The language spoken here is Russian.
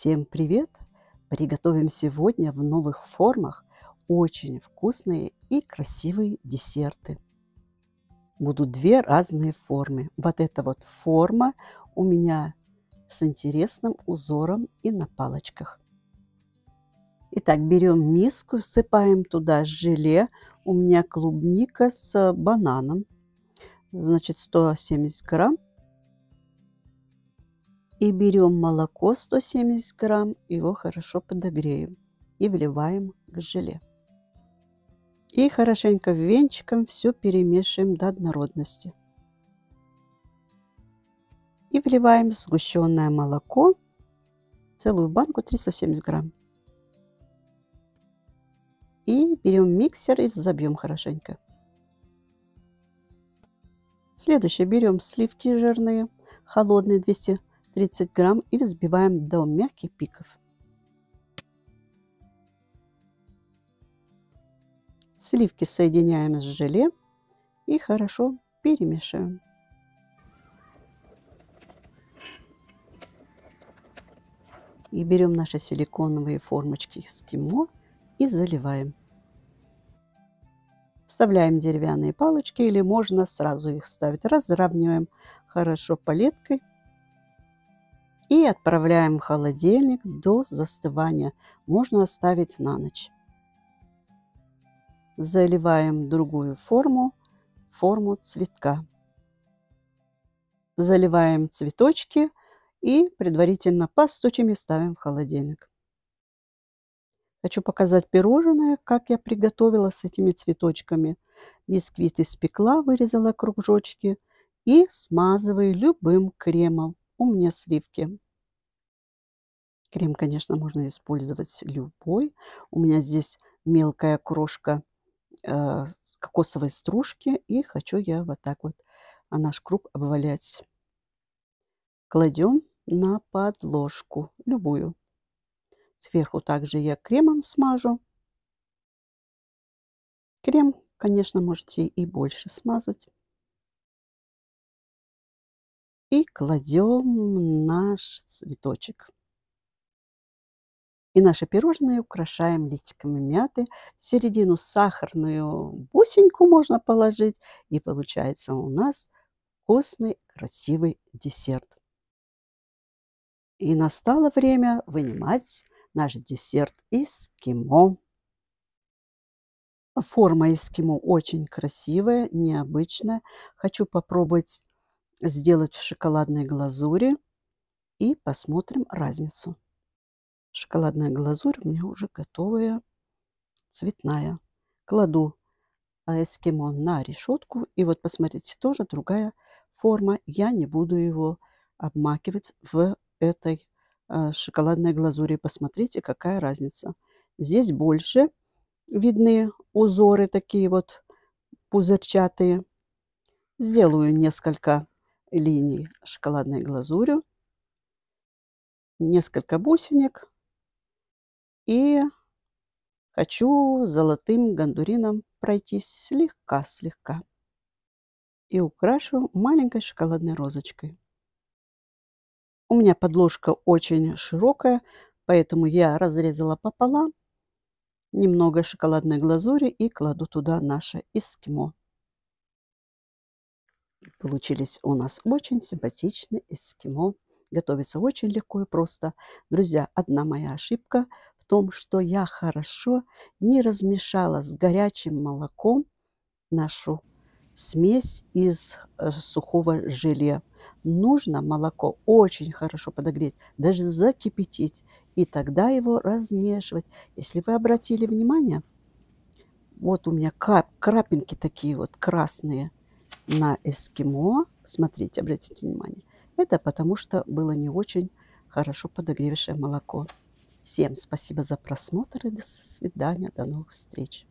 Всем привет! Приготовим сегодня в новых формах очень вкусные и красивые десерты. Будут две разные формы. Вот эта вот форма у меня с интересным узором и на палочках. Итак, берем миску, всыпаем туда желе. У меня клубника с бананом. Значит, 170 грамм и берем молоко 170 грамм, его хорошо подогреем и вливаем к желе. И хорошенько венчиком все перемешиваем до однородности. И вливаем сгущенное молоко, целую банку 370 грамм. И берем миксер и взобьем хорошенько. Следующее берем сливки жирные, холодные 200 30 грамм и взбиваем до мягких пиков. Сливки соединяем с желе и хорошо перемешиваем. И берем наши силиконовые формочки эскимо и заливаем. Вставляем деревянные палочки или можно сразу их ставить. Разравниваем хорошо палеткой и отправляем в холодильник до застывания. Можно оставить на ночь. Заливаем другую форму, форму цветка. Заливаем цветочки и предварительно постучим ставим в холодильник. Хочу показать пирожное, как я приготовила с этими цветочками. Бисквит испекла, вырезала кружочки и смазываю любым кремом у меня сливки. Крем, конечно, можно использовать любой. У меня здесь мелкая крошка э, кокосовой стружки. И хочу я вот так вот наш круг обвалять. Кладем на подложку, любую. Сверху также я кремом смажу. Крем, конечно, можете и больше смазать и кладем наш цветочек. И наши пирожные украшаем листиками мяты. В середину сахарную бусинку можно положить. И получается у нас вкусный, красивый десерт. И настало время вынимать наш десерт эскимо. Форма эскимо очень красивая, необычная. Хочу попробовать сделать в шоколадной глазури и посмотрим разницу. Шоколадная глазурь у меня уже готовая, цветная. Кладу эскимо на решетку. И вот посмотрите, тоже другая форма. Я не буду его обмакивать в этой э, шоколадной глазури. Посмотрите, какая разница. Здесь больше видны узоры такие вот пузырчатые. Сделаю несколько линий шоколадной глазурью, несколько бусинок и хочу золотым гандурином пройтись слегка-слегка и украшу маленькой шоколадной розочкой. У меня подложка очень широкая, поэтому я разрезала пополам немного шоколадной глазури и кладу туда наше эскимо. Получились у нас очень симпатичные эскимо. Готовится очень легко и просто. Друзья, одна моя ошибка в том, что я хорошо не размешала с горячим молоком нашу смесь из э, сухого желе. Нужно молоко очень хорошо подогреть, даже закипятить, и тогда его размешивать. Если вы обратили внимание, вот у меня кап, крапинки такие вот красные – на эскимо. Смотрите, обратите внимание. Это потому что было не очень хорошо подогревшее молоко. Всем спасибо за просмотр и до свидания, до новых встреч.